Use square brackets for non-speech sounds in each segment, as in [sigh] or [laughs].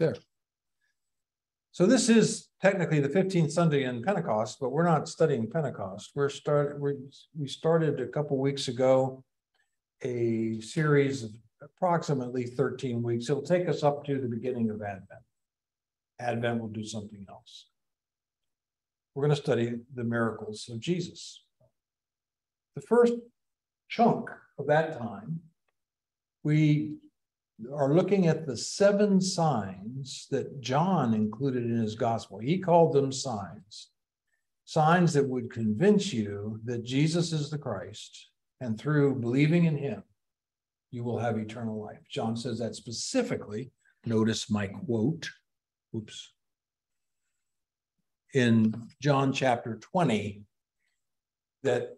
There. So this is technically the 15th Sunday in Pentecost, but we're not studying Pentecost. We're start we we started a couple weeks ago a series of approximately 13 weeks. It'll take us up to the beginning of Advent. Advent will do something else. We're going to study the miracles of Jesus. The first chunk of that time, we are looking at the seven signs that John included in his gospel. He called them signs, signs that would convince you that Jesus is the Christ, and through believing in him, you will have eternal life. John says that specifically. Notice my quote. Oops. In John chapter 20, that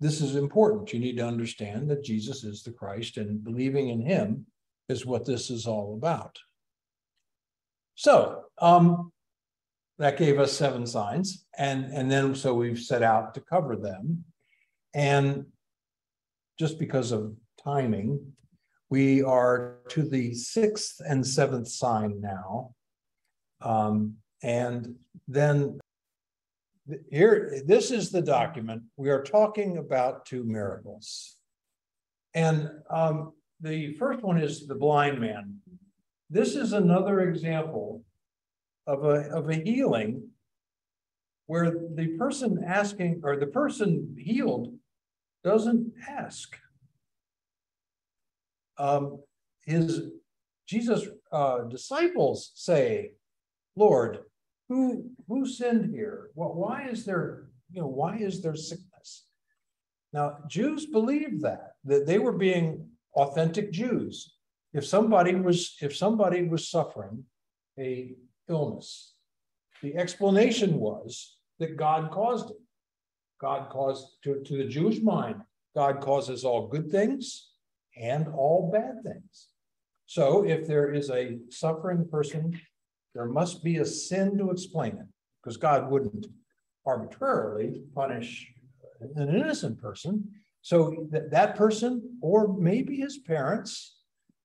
this is important. You need to understand that Jesus is the Christ, and believing in him is what this is all about. So um, that gave us seven signs, and, and then so we've set out to cover them. And just because of timing, we are to the sixth and seventh sign now. Um, and then here, this is the document. We are talking about two miracles. And um, the first one is the blind man. This is another example of a, of a healing where the person asking or the person healed doesn't ask. Um, his Jesus uh, disciples say, Lord, who who sinned here? Well, why is there, you know, why is there sickness? Now, Jews believed that, that they were being authentic Jews. If somebody was if somebody was suffering a illness, the explanation was that God caused it. God caused to, to the Jewish mind, God causes all good things and all bad things. So if there is a suffering person, there must be a sin to explain it, because God wouldn't arbitrarily punish an innocent person. So that, that person, or maybe his parents,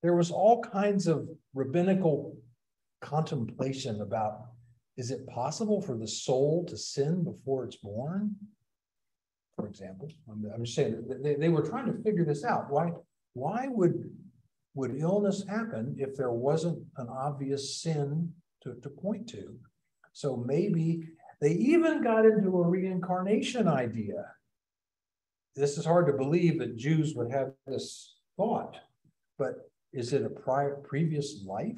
there was all kinds of rabbinical contemplation about is it possible for the soul to sin before it's born? For example, I'm, I'm just saying they, they were trying to figure this out. Why, why would, would illness happen if there wasn't an obvious sin to, to point to? So maybe they even got into a reincarnation idea this is hard to believe that Jews would have this thought, but is it a prior previous life?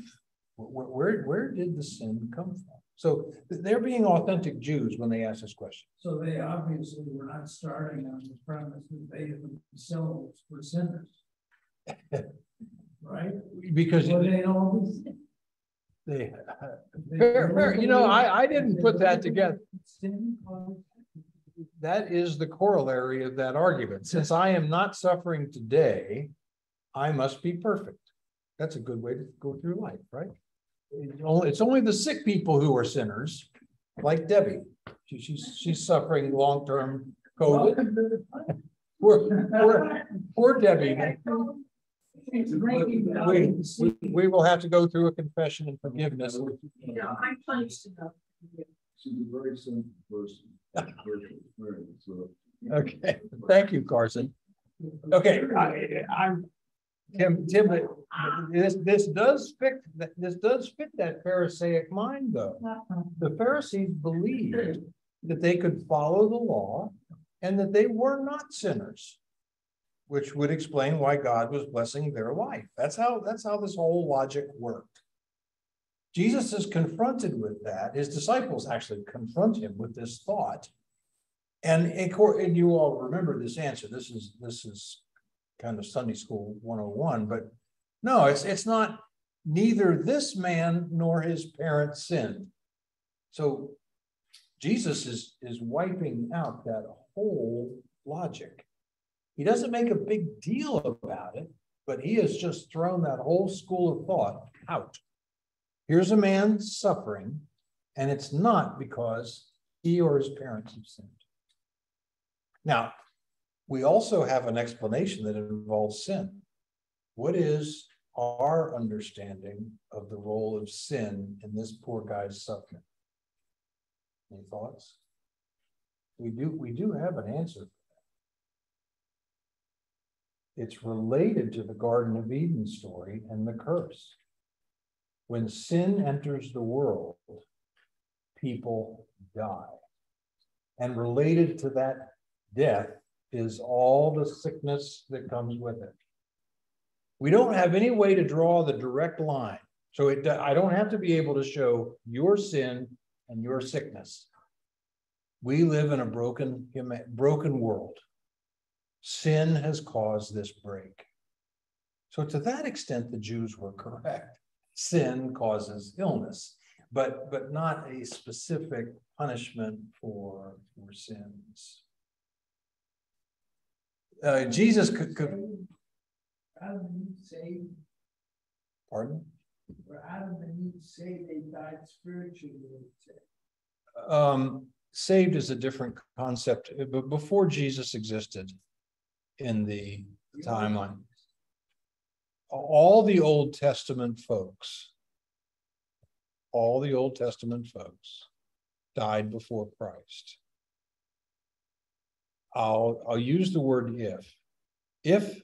Where, where, where did the sin come from? So they're being authentic Jews when they ask this question. So they obviously were not starting on the premise that they themselves were sinners. [laughs] right? Because well, they always they, [laughs] they fair, fair, you know, I, I didn't put that together. Sin that is the corollary of that argument. Since I am not suffering today, I must be perfect. That's a good way to go through life, right? It's only the sick people who are sinners, like Debbie. She, she's she's suffering long term COVID. poor, poor, poor Debbie. We, we, we will have to go through a confession and forgiveness. Yeah, I'm punished enough. She's a very simple person. Okay, thank you, Carson. Okay, I, am Tim. Tim, this this does fit. This does fit that Pharisaic mind, though. The Pharisees believed that they could follow the law and that they were not sinners, which would explain why God was blessing their life. That's how that's how this whole logic worked. Jesus is confronted with that. His disciples actually confront him with this thought. And, and you all remember this answer. This is this is kind of Sunday school 101, but no, it's it's not neither this man nor his parents sinned. So Jesus is is wiping out that whole logic. He doesn't make a big deal about it, but he has just thrown that whole school of thought out. Here's a man suffering, and it's not because he or his parents have sinned. Now, we also have an explanation that involves sin. What is our understanding of the role of sin in this poor guy's suffering? Any thoughts? We do, we do have an answer. It's related to the Garden of Eden story and the curse. When sin enters the world, people die. And related to that death is all the sickness that comes with it. We don't have any way to draw the direct line. So it, I don't have to be able to show your sin and your sickness. We live in a broken, broken world. Sin has caused this break. So to that extent, the Jews were correct. Sin causes illness, but but not a specific punishment for for sins. Uh, Jesus could, could Adam say, pardon. for Adam and Eve say they died spiritually. Um, saved is a different concept, but before Jesus existed in the timeline, all the Old Testament folks, all the Old Testament folks died before Christ. I'll, I'll use the word if. If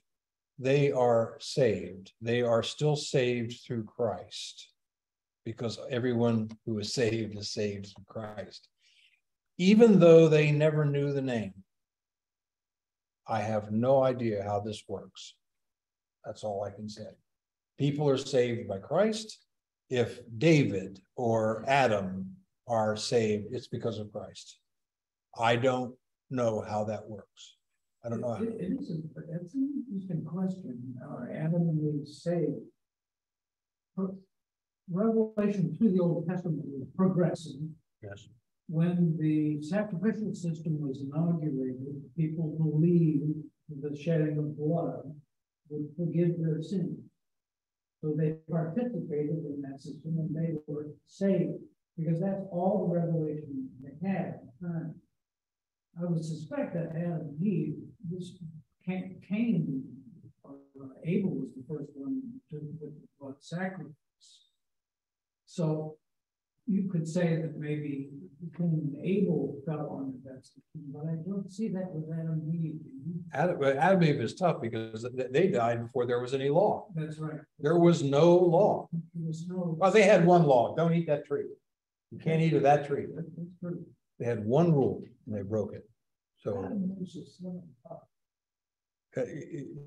they are saved, they are still saved through Christ because everyone who is saved is saved through Christ. Even though they never knew the name, I have no idea how this works. That's all I can say. People are saved by Christ. If David or Adam are saved, it's because of Christ. I don't know how that works. I don't know. How. It, it is a, it's an interesting question. Are Adam and Eve saved? Revelation through the Old Testament was progressing. Yes. When the sacrificial system was inaugurated, people believed the shedding of blood would forgive their sins. So they participated in that system and they were saved because that's all the revelation they had at the time. I would suspect that Adam and Eve, this Cain, uh, Abel was the first one to put sacrifice. So you could say that maybe Cain and Abel fell under that system, but I don't see that with Adam and Eve. Adam, Adam and Eve is tough because they died before there was any law. That's right. There was no law. There was no. Well, they had one law: don't eat that tree. You can't eat of that tree. That's true. They had one rule and they broke it. So uh,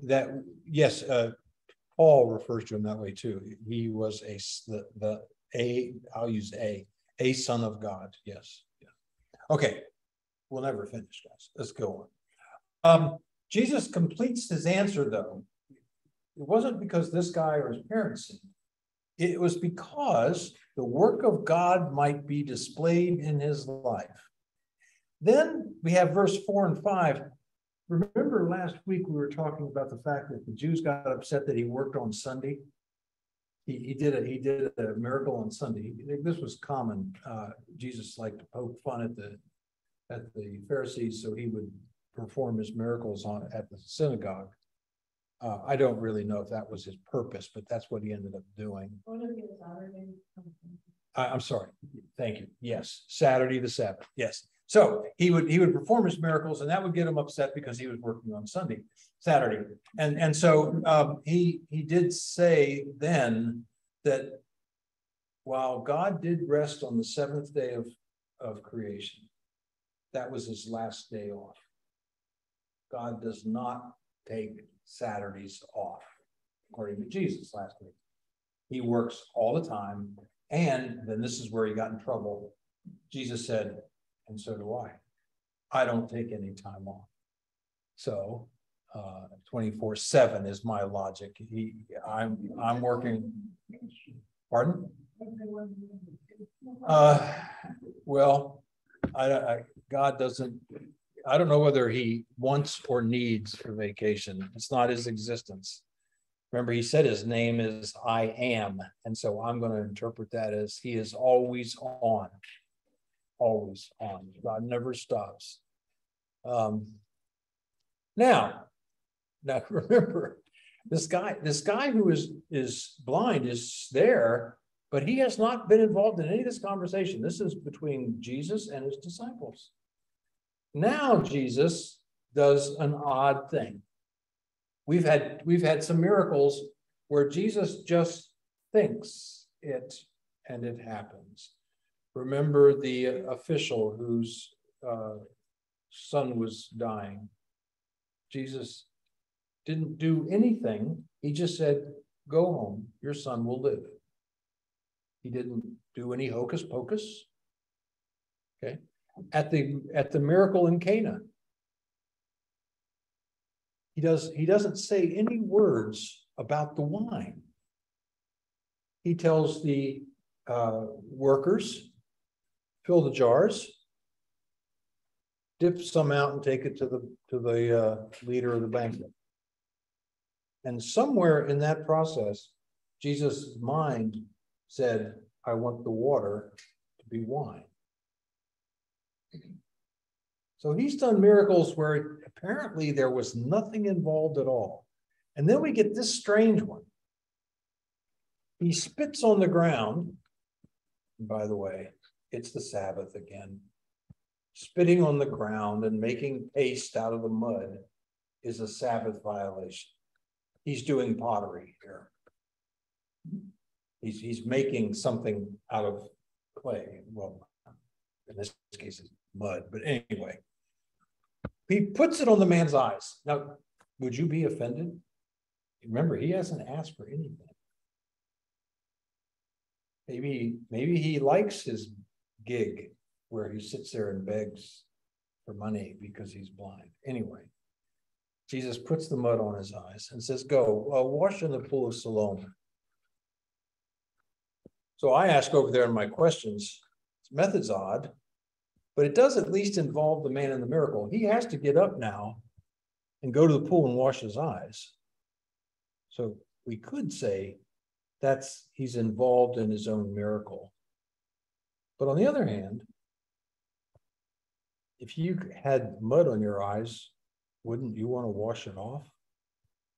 that yes, uh, Paul refers to him that way too. He was a the, the a I'll use a a son of God. Yes. Yeah. Okay. We'll never finish, guys. Let's go on. Um, Jesus completes his answer though. It wasn't because this guy or his parents sinned. It was because the work of God might be displayed in his life. Then we have verse four and five. Remember last week we were talking about the fact that the Jews got upset that he worked on Sunday. He, he did a he did a miracle on Sunday. This was common. Uh, Jesus liked to poke fun at the at the Pharisees, so he would perform his miracles on at the synagogue. Uh, I don't really know if that was his purpose, but that's what he ended up doing. I, I'm sorry. Thank you. Yes, Saturday the Sabbath. Yes. So he would he would perform his miracles, and that would get him upset because he was working on Sunday, Saturday, and and so um, he he did say then that while God did rest on the seventh day of of creation, that was his last day off. God does not take Saturdays off, according to Jesus last week. He works all the time, and then this is where he got in trouble. Jesus said, and so do I. I don't take any time off. So uh, 24 7 is my logic. He, I'm, I'm working. Pardon? Uh, well, I, I, God doesn't, I don't know whether he wants or needs a vacation. It's not his existence. Remember, he said his name is I am. And so I'm going to interpret that as he is always on always on. God never stops. Um, now, now [laughs] remember, This guy, this guy who is, is blind is there, but he has not been involved in any of this conversation. This is between Jesus and his disciples. Now Jesus does an odd thing. We've had, we've had some miracles where Jesus just thinks it and it happens. Remember the official whose uh, son was dying. Jesus didn't do anything. He just said, Go home, your son will live. He didn't do any hocus pocus. Okay. At the at the miracle in Cana, he does he doesn't say any words about the wine. He tells the uh, workers, fill the jars, dip some out and take it to the to the uh, leader of the banquet. And somewhere in that process, Jesus' mind said, I want the water to be wine. So he's done miracles where apparently there was nothing involved at all. And then we get this strange one. He spits on the ground. By the way, it's the Sabbath again. Spitting on the ground and making paste out of the mud is a Sabbath violation. He's doing pottery here. He's, he's making something out of clay. Well, in this case, it's mud, but anyway. He puts it on the man's eyes. Now, would you be offended? Remember, he hasn't asked for anything. Maybe, maybe he likes his gig where he sits there and begs for money because he's blind. Anyway, Jesus puts the mud on his eyes and says, Go, uh, wash in the pool of Siloam. So I ask over there in my questions, method's odd, but it does at least involve the man in the miracle. He has to get up now and go to the pool and wash his eyes. So we could say that's he's involved in his own miracle. But on the other hand, if you had mud on your eyes, wouldn't you want to wash it off?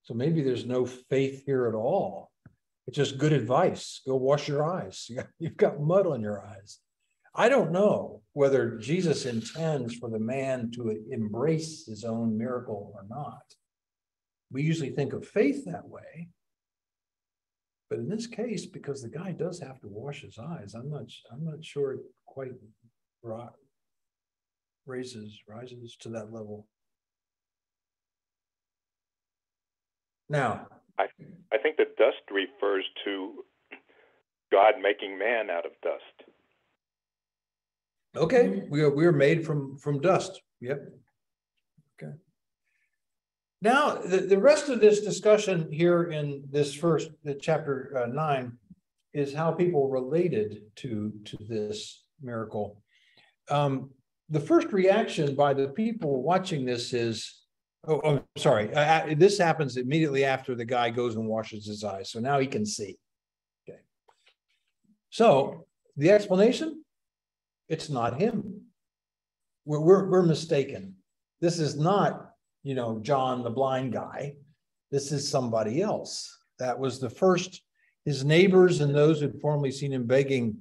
So maybe there's no faith here at all. It's just good advice. Go wash your eyes. [laughs] You've got mud on your eyes. I don't know whether Jesus intends for the man to embrace his own miracle or not. We usually think of faith that way. But in this case, because the guy does have to wash his eyes, I'm not I'm not sure it quite raises rises to that level. Now, I I think the dust refers to God making man out of dust. Okay, we are we are made from from dust. Yep. Okay. Now, the, the rest of this discussion here in this first chapter uh, nine is how people related to to this miracle. Um, the first reaction by the people watching this is, oh, oh sorry, uh, this happens immediately after the guy goes and washes his eyes, so now he can see. Okay. So the explanation, it's not him. We're, we're, we're mistaken. This is not you know, John the blind guy. This is somebody else. That was the first, his neighbors and those who'd formerly seen him begging.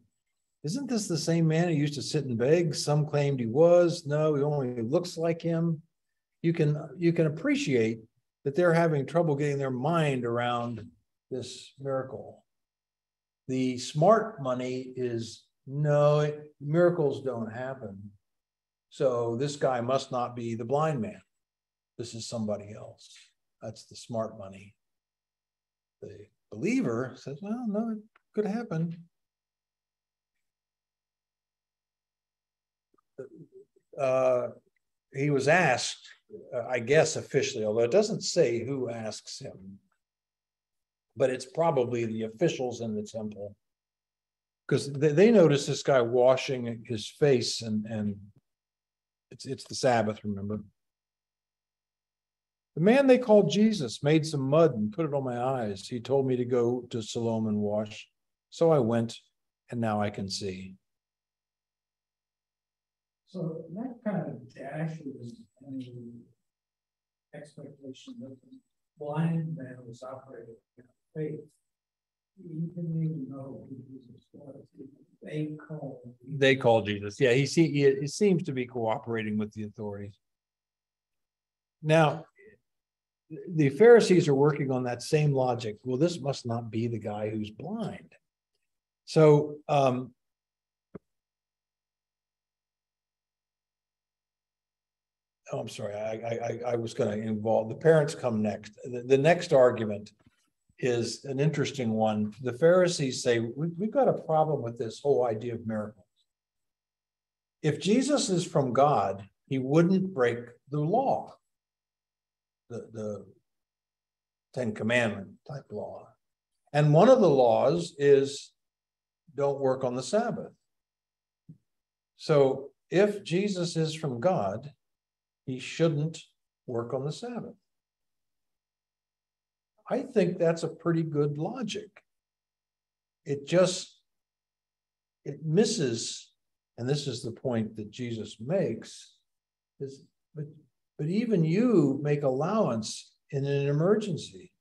Isn't this the same man who used to sit and beg? Some claimed he was. No, he only looks like him. You can you can appreciate that they're having trouble getting their mind around this miracle. The smart money is no, it, miracles don't happen. So this guy must not be the blind man. This is somebody else. That's the smart money. The believer says, well, no, it could happen. Uh, he was asked, Uh, I guess officially, although it doesn't say who asks him, but it's probably the officials in the temple. Because they, they notice this guy washing his face and, and it's, it's the Sabbath, remember? The man they called Jesus made some mud and put it on my eyes. He told me to go to Siloam and wash. So I went, and now I can see. So that kind of dashes any expectation that the blind man was operating in faith. Even know Jesus was. They called. They call Jesus. Yeah, he see, he, he seems to be cooperating with the authorities. Now, the Pharisees are working on that same logic. Well, this must not be the guy who's blind. So, um, oh, I'm sorry, I, I, I, was gonna involve, the parents come next. The, the next argument is an interesting one. The Pharisees say, we, we've got a problem with this whole idea of miracles. If Jesus is from God, he wouldn't break the law. The, the Ten Commandment type law. And one of the laws is don't work on the Sabbath. So if Jesus is from God, he shouldn't work on the Sabbath. I think that's a pretty good logic. It just it misses, and this is the point that Jesus makes, is but but even you make allowance in an emergency.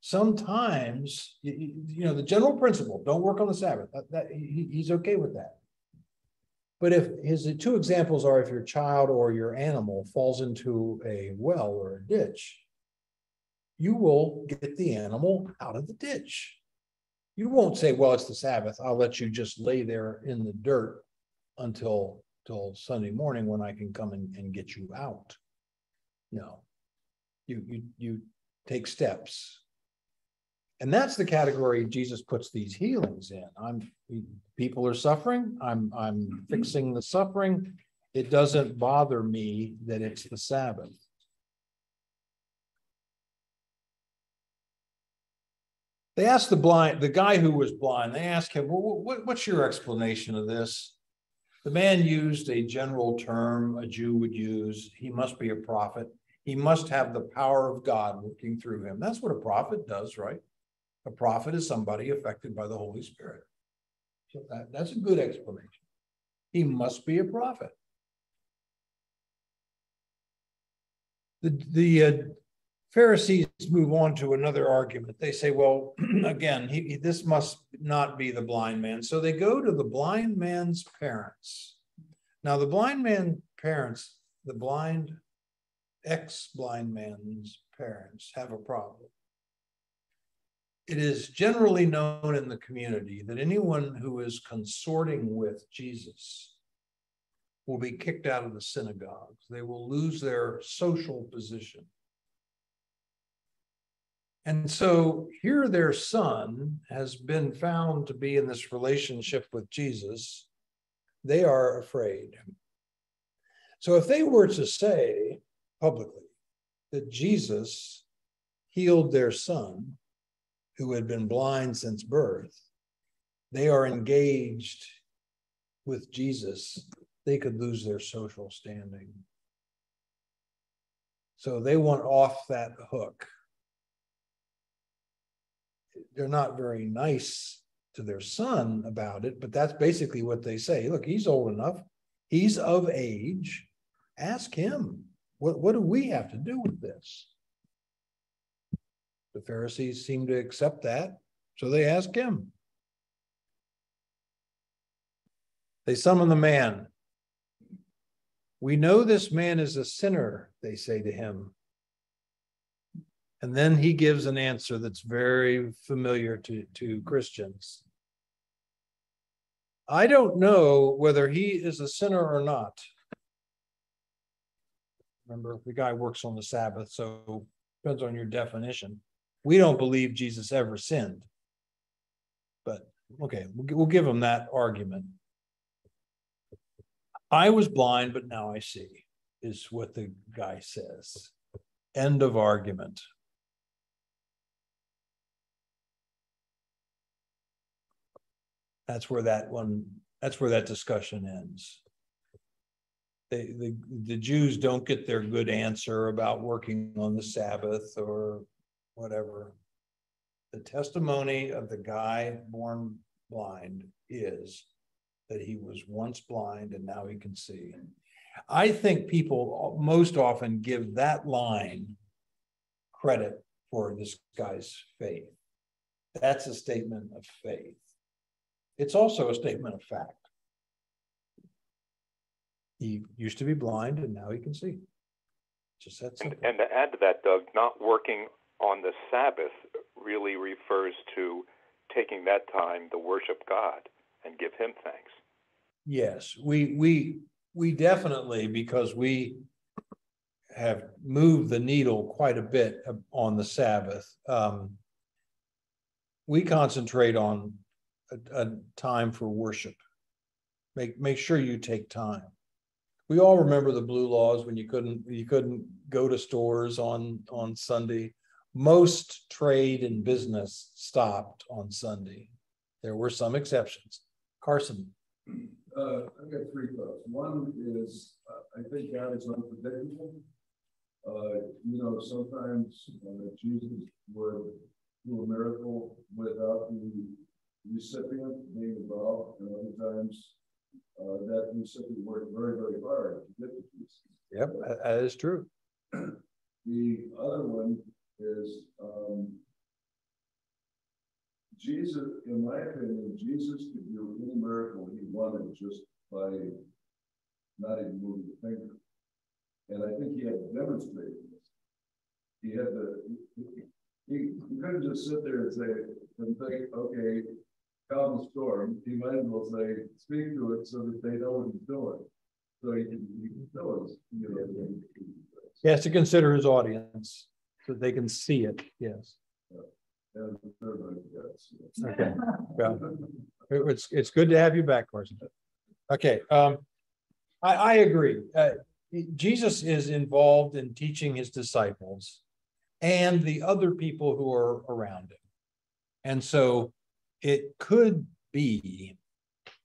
Sometimes, you, you know, the general principle, don't work on the Sabbath, that, that he, he's okay with that. But if his two examples are if your child or your animal falls into a well or a ditch, you will get the animal out of the ditch. You won't say, well, it's the Sabbath. I'll let you just lay there in the dirt until till Sunday morning when I can come and, and get you out. No. You you you take steps. And that's the category Jesus puts these healings in. I'm people are suffering. I'm I'm mm-hmm. fixing the suffering. It doesn't bother me that it's the Sabbath. They asked the blind, the guy who was blind, they asked him, well, what, what's your explanation of this? The man used a general term a Jew would use. He must be a prophet. He must have the power of God working through him. That's what a prophet does, right? A prophet is somebody affected by the Holy Spirit. So that, that's a good explanation. He must be a prophet. The, the uh, Pharisees move on to another argument. They say, well, [clears throat] again, he, this must not be the blind man. So they go to the blind man's parents. Now, the blind man parents, the blind ex blind man's parents have a problem. It is generally known in the community that anyone who is consorting with Jesus will be kicked out of the synagogues. They will lose their social position and so here their son has been found to be in this relationship with Jesus. They are afraid. So if they were to say publicly that Jesus healed their son, who had been blind since birth, they are engaged with Jesus, they could lose their social standing. So they want off that hook they're not very nice to their son about it, but that's basically what they say. Look, he's old enough, he's of age. Ask him. What, what do we have to do with this? The Pharisees seem to accept that, so they ask him. They summon the man. We know this man is a sinner, they say to him. And then he gives an answer that's very familiar to, to Christians. I don't know whether he is a sinner or not. Remember, the guy works on the Sabbath, so depends on your definition. We don't believe Jesus ever sinned. But okay, we'll, we'll give him that argument. I was blind, but now I see, is what the guy says. End of argument. That's where that one, that's where that discussion ends. They, the, the Jews don't get their good answer about working on the Sabbath or whatever. The testimony of the guy born blind is that he was once blind and now he can see. I think people most often give that line credit for this guy's faith. That's a statement of faith. It's also a statement of fact. He used to be blind and now he can see. Just that And, simple. and to add to that, Doug, not working on the Sabbath really refers to taking that time to worship God and give Him thanks. Yes, we, we, we definitely, because we have moved the needle quite a bit on the Sabbath. Um, we concentrate on a, a time for worship. Make, make sure you take time. We all remember the blue laws when you couldn't, you couldn't go to stores on, on Sunday. Most trade and business stopped on Sunday. There were some exceptions. Carson, Uh, I've got three thoughts. One is, uh, I think God is unpredictable. Uh, you know, sometimes uh, Jesus would do a miracle without the recipient being involved, and other times uh, that recipient worked very, very hard to get to Jesus. Yep, that is true. The other one is, um, Jesus, in my opinion, Jesus could do any miracle he wanted just by not even moving the finger. And I think he had demonstrated this. He had the, he, he couldn't just sit there and say, and think, okay, calm the storm. He might as well say, speak to it so that they know what he's doing. So he can, he can tell us, you know. He has to consider his audience so they can see it, yes. Okay, well, it's, it's good to have you back, Carson. Okay, um, I, I agree. Uh, Jesus is involved in teaching his disciples and the other people who are around him. And so it could be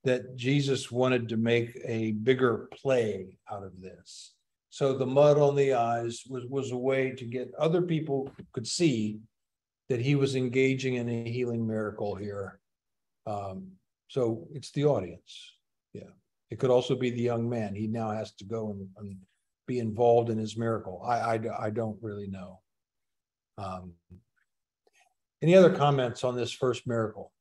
that Jesus wanted to make a bigger play out of this. So the mud on the eyes was, was a way to get other people could see that he was engaging in a healing miracle here. Um, so it's the audience. Yeah. It could also be the young man. He now has to go and, and be involved in his miracle. I, I, I don't really know. Um, any other comments on this first miracle?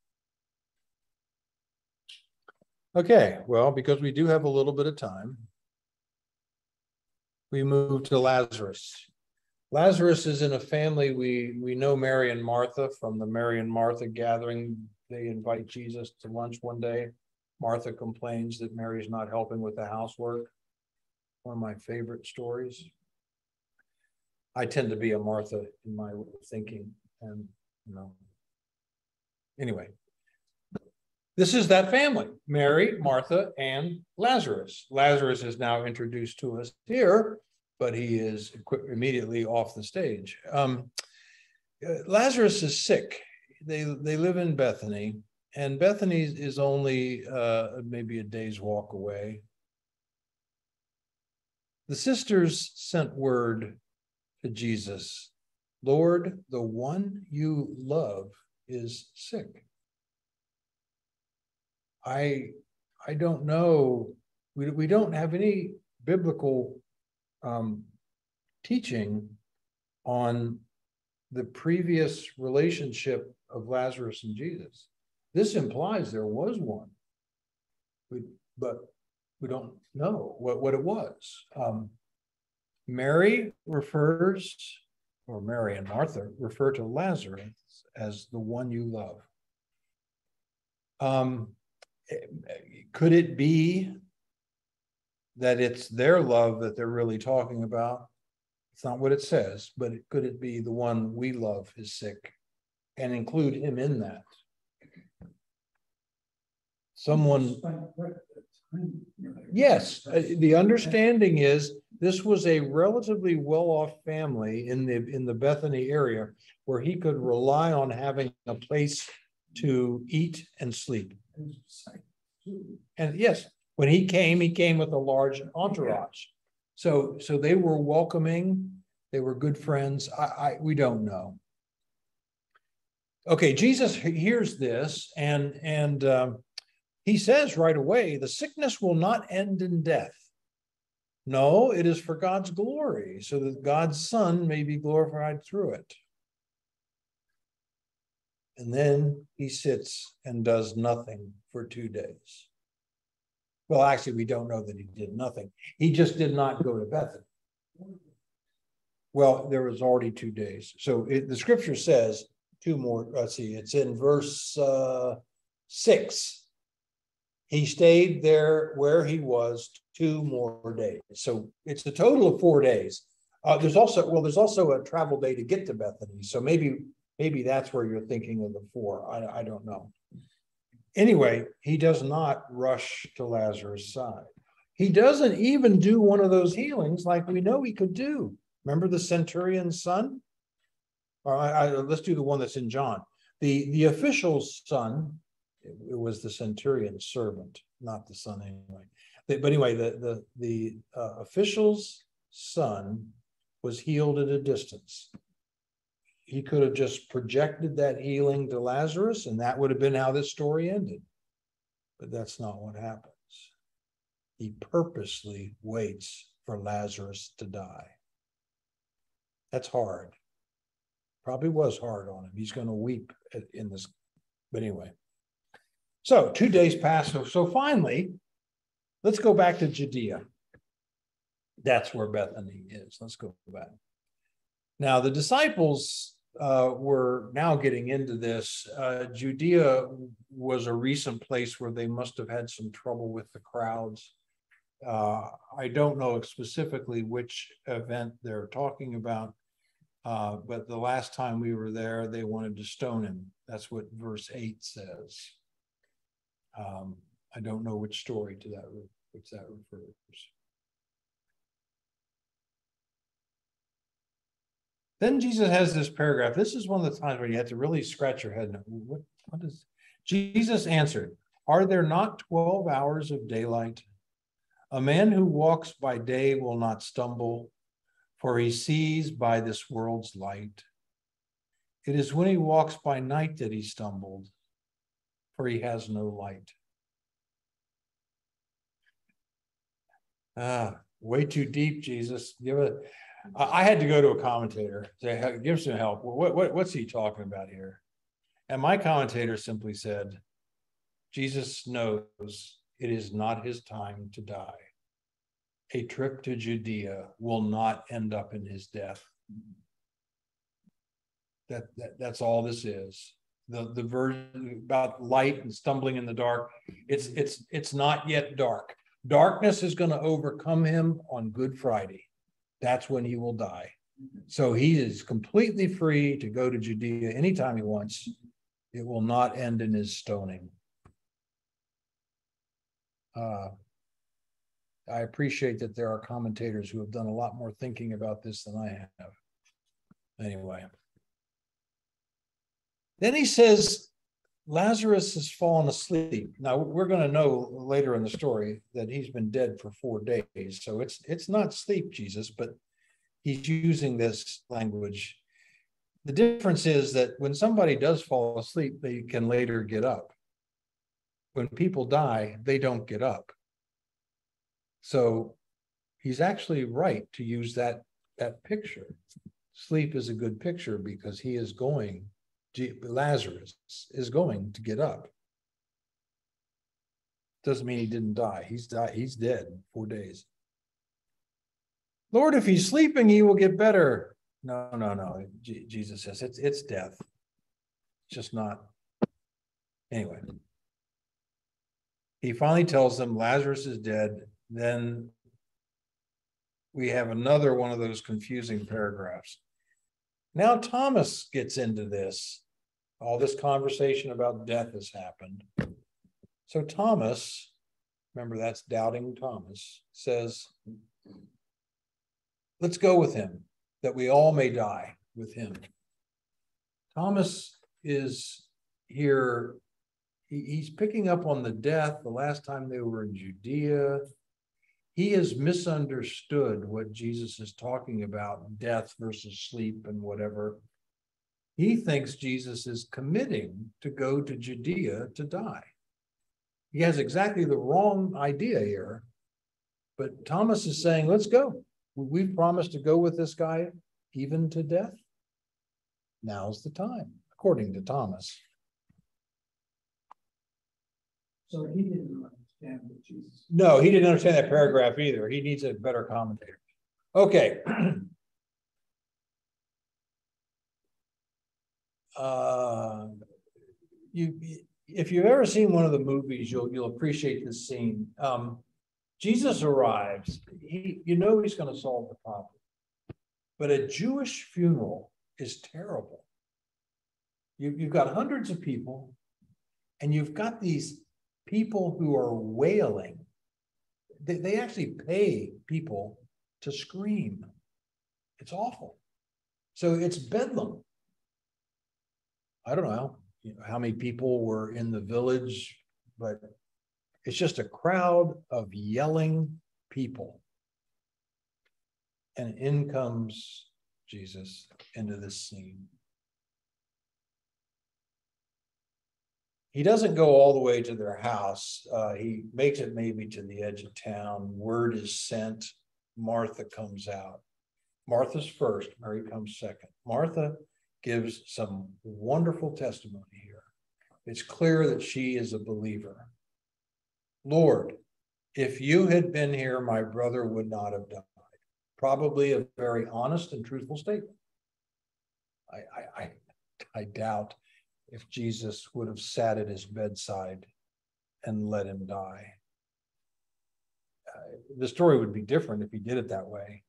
Okay, well, because we do have a little bit of time, we move to Lazarus. Lazarus is in a family, we, we know Mary and Martha from the Mary and Martha gathering. They invite Jesus to lunch one day. Martha complains that Mary's not helping with the housework. One of my favorite stories. I tend to be a Martha in my thinking and, you know. Anyway. This is that family, Mary, Martha, and Lazarus. Lazarus is now introduced to us here but he is immediately off the stage. Um, uh, Lazarus is sick. They they live in Bethany, and Bethany is only uh, maybe a day's walk away. The sisters sent word to Jesus, Lord, the one you love is sick. I I don't know. We, we don't have any biblical um, teaching on the previous relationship of Lazarus and Jesus. This implies there was one, we, but we don't know what, what it was. Um, Mary refers, or Mary and Martha refer to Lazarus as the one you love. Um, could it be that it's their love that they're really talking about. It's not what it says, but it, could it be the one we love is sick and include him in that? Someone, yes, uh, the understanding is this was a relatively well-off family in the, in the Bethany area where he could rely on having a place to eat and sleep. And yes, when he came, he came with a large entourage. So, so they were welcoming, they were good friends. I, I, we don't know. Okay, Jesus hears this and, and um, he says right away, the sickness will not end in death. No, it is for God's glory, so that God's Son may be glorified through it. And then he sits and does nothing for two days. Well, actually, we don't know that he did nothing. He just did not go to Bethany. Well, there was already two days. So it, the scripture says two more, let's see, it's in verse uh, six. He stayed there where he was two more days. So it's a total of four days. Uh, there's also, well, there's also a travel day to get to Bethany. So maybe, maybe that's where you're thinking of the four. I, I don't know. Anyway, he does not rush to Lazarus' side. He doesn't even do one of those healings like we know he could do. Remember the centurion's son? Or I, I, let's do the one that's in John. The the official's son, it, it was the centurion's servant, not the son anyway. But anyway, the the the uh, official's son was healed at a distance. He could have just projected that healing to Lazarus, and that would have been how this story ended. But that's not what happens. He purposely waits for Lazarus to die. That's hard. Probably was hard on him. He's going to weep in this. But anyway. So two days pass. So, so finally, let's go back to Judea. That's where Bethany is. Let's go back. Now, the disciples uh, were now getting into this. Uh, Judea was a recent place where they must have had some trouble with the crowds. Uh, I don't know specifically which event they're talking about, uh, but the last time we were there, they wanted to stone him. That's what verse 8 says. Um, I don't know which story to that which that refers. Then Jesus has this paragraph. This is one of the times where you have to really scratch your head. What, what is Jesus answered? Are there not 12 hours of daylight? A man who walks by day will not stumble, for he sees by this world's light. It is when he walks by night that he stumbled, for he has no light. Ah, way too deep, Jesus. Give it. I had to go to a commentator, say, give some help. What, what, what's he talking about here? And my commentator simply said, Jesus knows it is not his time to die. A trip to Judea will not end up in his death. That, that that's all this is. The the version about light and stumbling in the dark. It's it's it's not yet dark. Darkness is going to overcome him on Good Friday that's when he will die. So he is completely free to go to Judea anytime he wants. It will not end in his stoning. Uh, I appreciate that there are commentators who have done a lot more thinking about this than I have. Anyway. Then he says, Lazarus has fallen asleep. Now we're going to know later in the story that he's been dead for four days. So it's it's not sleep, Jesus, but he's using this language. The difference is that when somebody does fall asleep, they can later get up. When people die, they don't get up. So he's actually right to use that that picture. Sleep is a good picture because he is going Lazarus is going to get up. Doesn't mean he didn't die. He's died. He's dead four days. Lord, if he's sleeping, he will get better. No, no, no. Jesus says it's it's death. It's just not. Anyway, he finally tells them Lazarus is dead. Then we have another one of those confusing paragraphs. Now Thomas gets into this all this conversation about death has happened. So Thomas, remember that's doubting Thomas, says, Let's go with him, that we all may die with him. Thomas is here, he, he's picking up on the death the last time they were in Judea he has misunderstood what Jesus is talking about death versus sleep and whatever. He thinks Jesus is committing to go to Judea to die. He has exactly the wrong idea here. But Thomas is saying, let's go. We've promised to go with this guy even to death. Now's the time, according to Thomas. So he didn't understand what Jesus. No, he didn't understand that paragraph either. He needs a better commentator. Okay. [clears throat] Uh, you, if you've ever seen one of the movies, you'll, you'll appreciate this scene. Um, Jesus arrives, he, you know he's gonna solve the problem. But a Jewish funeral is terrible. You, you've got hundreds of people, and you've got these people who are wailing. They, they actually pay people to scream. It's awful. So it's bedlam. I don't know, how many people were in the village, but it's just a crowd of yelling people. And in comes Jesus into this scene. He doesn't go all the way to their house. Uh, he makes it maybe to the edge of town. Word is sent. Martha comes out. Martha's first, Mary comes second. Martha gives some wonderful testimony here. It's clear that she is a believer. Lord, if you had been here, my brother would not have died. Probably a very honest and truthful statement. I, I, I, I doubt if Jesus would have sat at his bedside and let him die. Uh, the story would be different if he did it that way.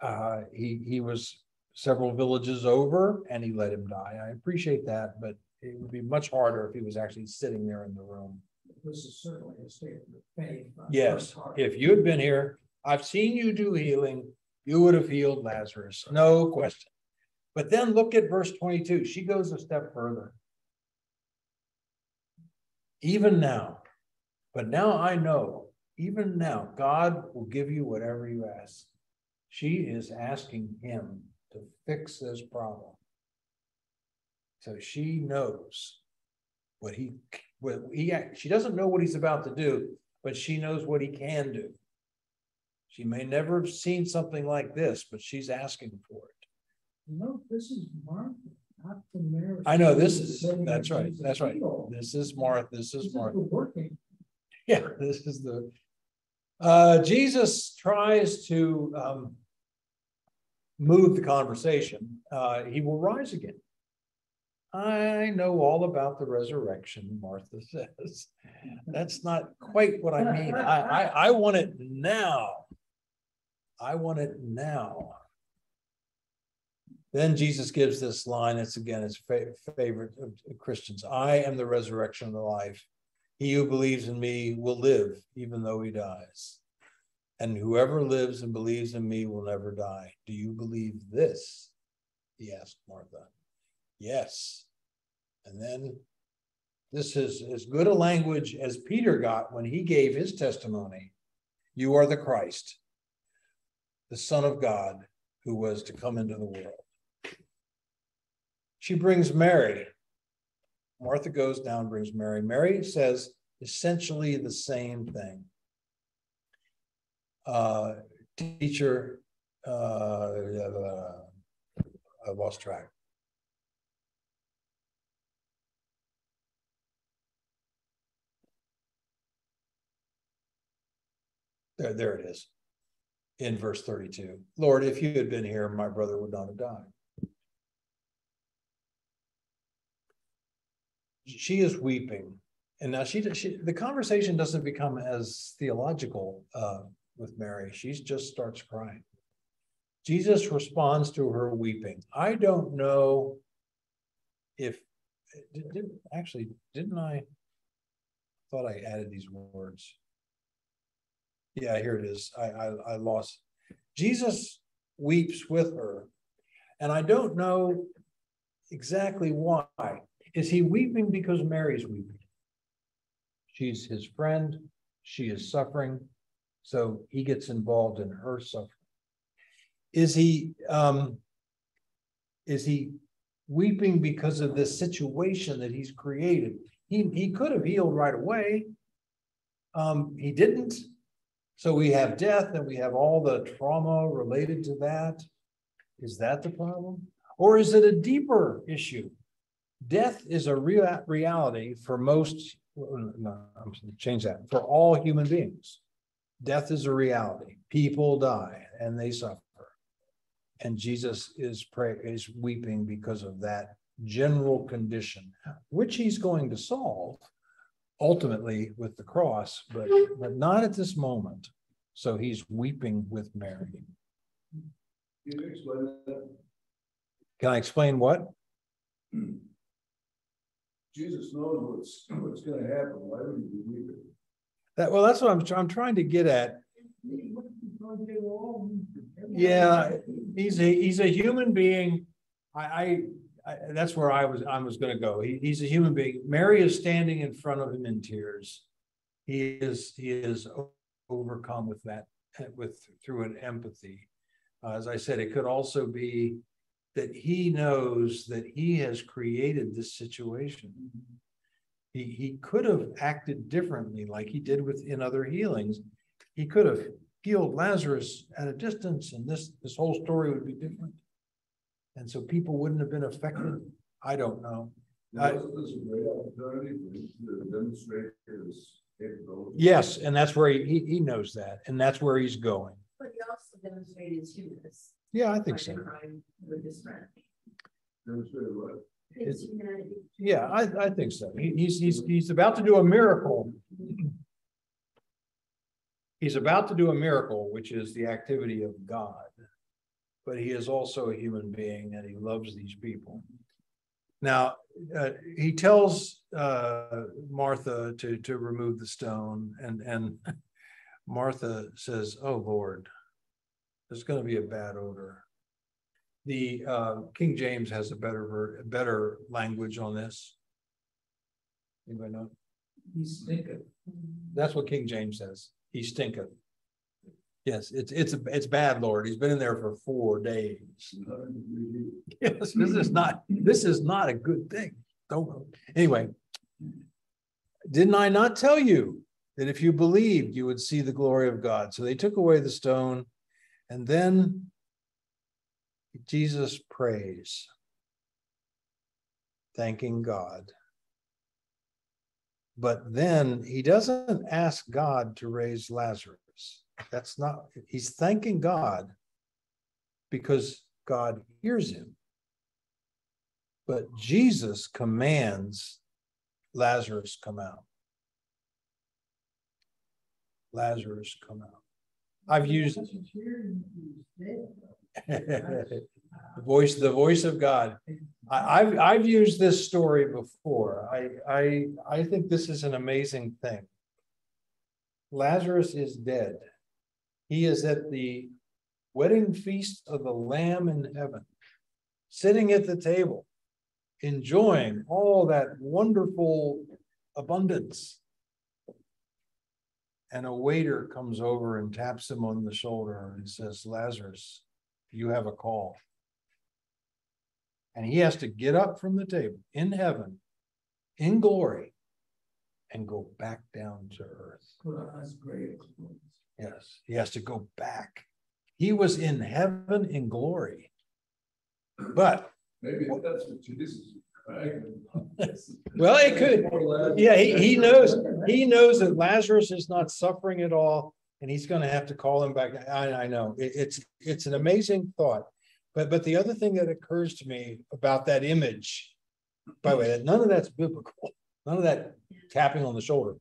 Uh, he he was several villages over and he let him die. I appreciate that, but it would be much harder if he was actually sitting there in the room. This is certainly a statement of faith. Yes, if you had been here, I've seen you do healing, you would have healed Lazarus, no question. But then look at verse 22. She goes a step further. Even now, but now I know, even now, God will give you whatever you ask. She is asking him to fix this problem. So she knows what he, what he, she doesn't know what he's about to do, but she knows what he can do. She may never have seen something like this, but she's asking for it. No, this is Martha, not the Mary. I know this is, that's right, that's right. This is Martha, this is This is is Martha. working. Yeah, [laughs] this is the. Uh, Jesus tries to um. Move the conversation. Uh, he will rise again. I know all about the resurrection, Martha [laughs] says. That's not quite what I mean. I, I, I want it now. I want it now. Then Jesus gives this line. It's again his fa- favorite of of Christians. I am the resurrection and the life. He who believes in me will live even though he dies. And whoever lives and believes in me will never die. Do you believe this? He asked Martha. Yes. And then this is as good a language as Peter got when he gave his testimony. You are the Christ, the Son of God, who was to come into the world. She brings Mary. Martha goes down, brings Mary. Mary says essentially the same thing. Uh, teacher, uh, I lost track. There, there it is. In verse 32. Lord, if you had been here, my brother would not have died. She is weeping. And now she, she the conversation doesn't become as theological uh, with Mary. She just starts crying. Jesus responds to her weeping. I don't know if did, did- actually didn't I thought I added these words. Yeah, here it is. I, I, I lost. Jesus weeps with her. And I don't know exactly why. Is he weeping because Mary's weeping? She's his friend. She is suffering. So he gets involved in her suffering. Is he, um, is he weeping because of this situation that he's created? He, he could have healed right away. Um, he didn't. So we have death and we have all the trauma related to that. Is that the problem? Or is it a deeper issue? Death is a real reality for most no, I'm change that, for all human beings. Death is a reality. People die and they suffer. And Jesus is pray, is weeping because of that general condition, which he's going to solve ultimately with the cross, but, but not at this moment. So he's weeping with Mary. Can you explain that? Can I explain what? [clears throat] Jesus knows what's, what's gonna happen, why would he be weeping? That, well, that's what I'm, I'm trying to get at. Yeah, he's a, he's a human being. I, I, I, that's where I was, I was gonna go. He, he's a human being. Mary is standing in front of him in tears. He is, he is overcome with that, with, through an empathy. Uh, As I said, it could also be that he knows that he has created this situation. He, he could have acted differently like he did with in other healings. He could have healed Lazarus at a distance and this, this whole story would be different. And so people wouldn't have been affected. I don't know. I- Wasn't this a great opportunity for him to demonstrate his capability? Yes, and that's where he, he, he knows that, and that's where he's going. But he also demonstrated his humanness. Yeah, I think so. crying With his friend. Demonstrated what? His humanity. Yeah, I, I think so. He, he's, he's, he's about to do a miracle. He's about to do a miracle, which is the activity of God. But he is also a human being and he loves these people. Now, uh, he tells, uh, Martha to, to remove the stone and, and [laughs] Martha says, oh, Lord, there's gonna be a bad odor. The, uh, King James has a better, ver- better language on this. Anybody know? He's thinking. That's what King James says. He stinketh. Yes, it's, it's, it's bad, Lord. He's been in there for four days. Yes, this is not, this is not a good thing. Don't, anyway. Didn't I not tell you that if you believed, you would see the glory of God? So they took away the stone and then Jesus prays, thanking God. But then he doesn't ask God to raise Lazarus. That's not, he's thanking God because God hears him. But Jesus commands Lazarus come out. Lazarus come out. I've used [laughs] the voice, the voice of God. I, I've, I've used this story before. I, I, I think this is an amazing thing. Lazarus is dead. He is at the wedding feast of the Lamb in heaven, sitting at the table, enjoying all that wonderful abundance. And a waiter comes over and taps him on the shoulder and says, Lazarus, you have a call. And he has to get up from the table in heaven, in glory, and go back down to earth. That's great. Yes, he has to go back. He was in heaven in glory. But, Maybe that's what Jesus is crying about. Well, it could, yeah, he, he knows, he knows that Lazarus is not suffering at all. And he's gonna have to call him back. I, I know, it- it's, it's an amazing thought. But, but the other thing that occurs to me about that image, by the way, that none of that's biblical, none of that tapping on the shoulder.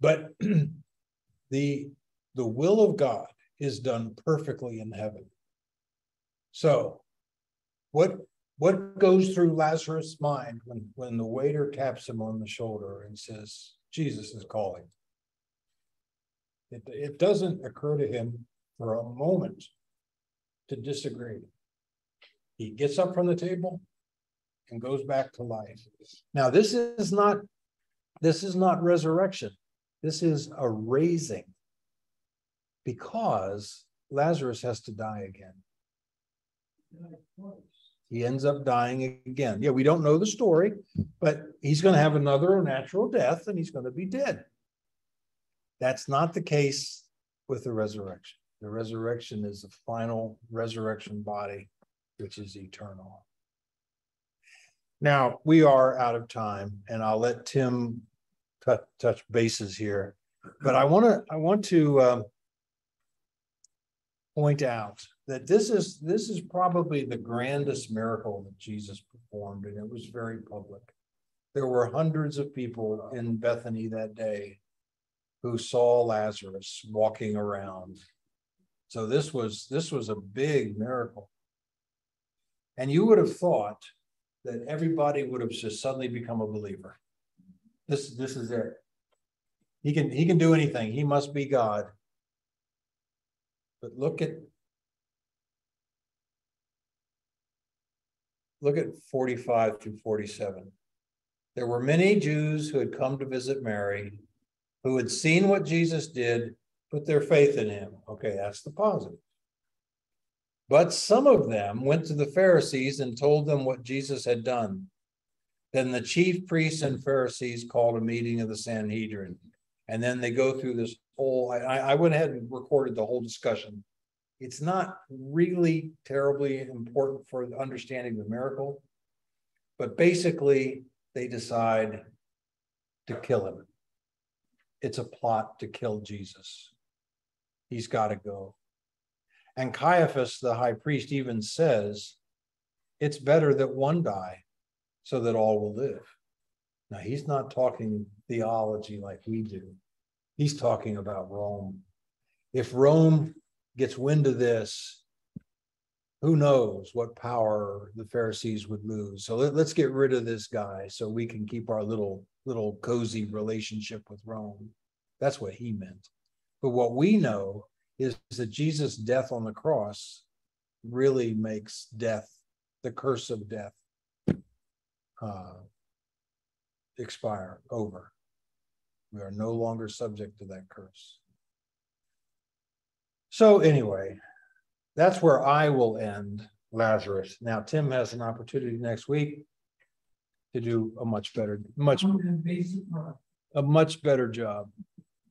But [clears throat] the, the will of God is done perfectly in heaven. So what, what goes through Lazarus' mind when, when the waiter taps him on the shoulder and says, Jesus is calling? It, it doesn't occur to him for a moment to disagree. He gets up from the table and goes back to life. Now, this is not, this is not resurrection. This is a raising. Because Lazarus has to die again. He ends up dying again. Yeah, we don't know the story, but he's going to have another natural death and he's going to be dead. That's not the case with the resurrection. The resurrection is the final resurrection body, which is eternal. Now, we are out of time, and I'll let Tim touch bases here, but I want to, I want to, um, point out that this is, this is probably the grandest miracle that Jesus performed, and it was very public. There were hundreds of people in Bethany that day who saw Lazarus walking around. So this was, this was a big miracle. And you would have thought that everybody would have just suddenly become a believer. This, this is it. He can, he can do anything. He must be God. But look at look at 45 through 47. There were many Jews who had come to visit Mary, who had seen what Jesus did, put their faith in him. Okay, that's the positive. But some of them went to the Pharisees and told them what Jesus had done. Then the chief priests and Pharisees called a meeting of the Sanhedrin. And then they go through this whole, I, I went ahead and recorded the whole discussion. It's not really terribly important for the understanding the miracle. But basically, they decide to kill him. It's a plot to kill Jesus. He's got to go. And Caiaphas, the high priest, even says, It's better that one die so that all will live. Now, he's not talking theology like we do, he's talking about Rome. If Rome gets wind of this, who knows what power the Pharisees would lose. So let, us get rid of this guy so we can keep our little little cozy relationship with Rome. That's what he meant. But what we know is that Jesus' death on the cross really makes death, the curse of death, uh, expire, over. We are no longer subject to that curse. So, anyway, that's where I will end Lazarus. Now, Tim has an opportunity next week to do a much better, much a much better job.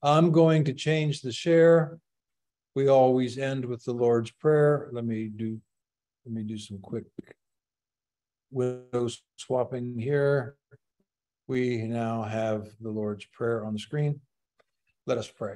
I'm going to change the share we always end with the Lord's Prayer. Let me do let me do some quick window swapping here. We now have the Lord's Prayer on the screen. Let us pray.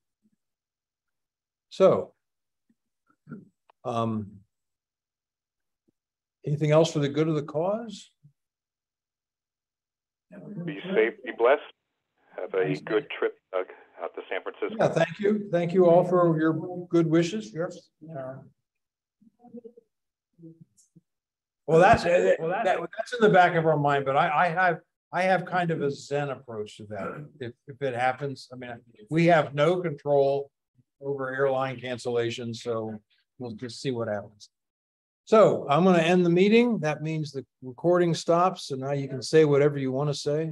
So, um, anything else for the good of the cause? Be safe, be blessed. Have a good trip, out to San Francisco. Yeah, thank you. Thank you all for your good wishes. Yes. Well, that's, well, that, that's in the back of our mind, but I, I have, I have kind of a Zen approach to that. If, if it happens, I mean, we have no control over airline cancellations, so we'll just see what happens. So I'm going to end the meeting. That means the recording stops, and now you can say whatever you want to say.